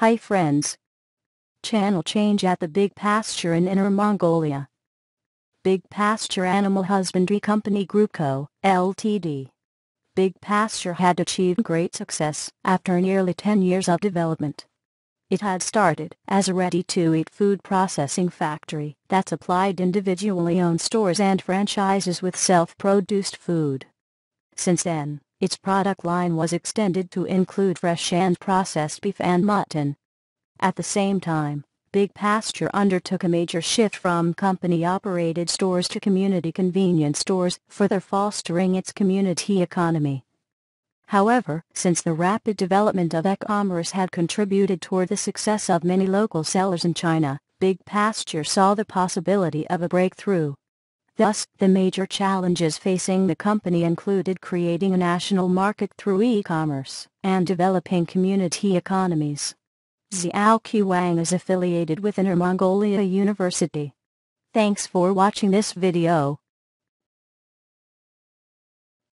Hi friends. Channel change at the Big Pasture in Inner Mongolia. Big Pasture Animal Husbandry Company Group Co., Ltd. Big Pasture had achieved great success after nearly 10 years of development. It had started as a ready-to-eat food processing factory that supplied individually owned stores and franchises with self-produced food. Since then, its product line was extended to include fresh and processed beef and mutton. At the same time, Big Pasture undertook a major shift from company-operated stores to community convenience stores, further fostering its community economy. However, since the rapid development of e-commerce had contributed toward the success of many local sellers in China, Big Pasture saw the possibility of a breakthrough. Thus, the major challenges facing the company included creating a national market through e-commerce and developing community economies. Xiao Qiwang is affiliated with Inner Mongolia University. Thanks for watching this video.